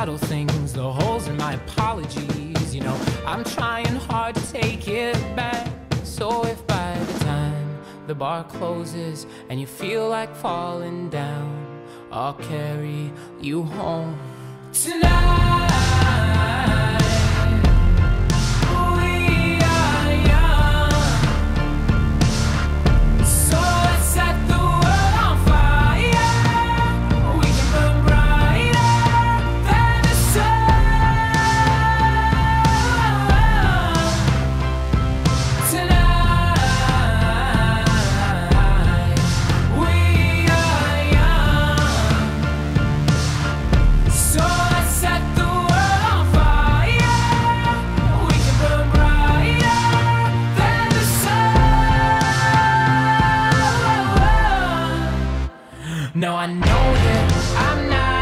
Subtle things, the holes in my apologies, you know, I'm trying hard to take it back. So if by the time the bar closes and you feel like falling down, I'll carry you home tonight. No, I know that I'm not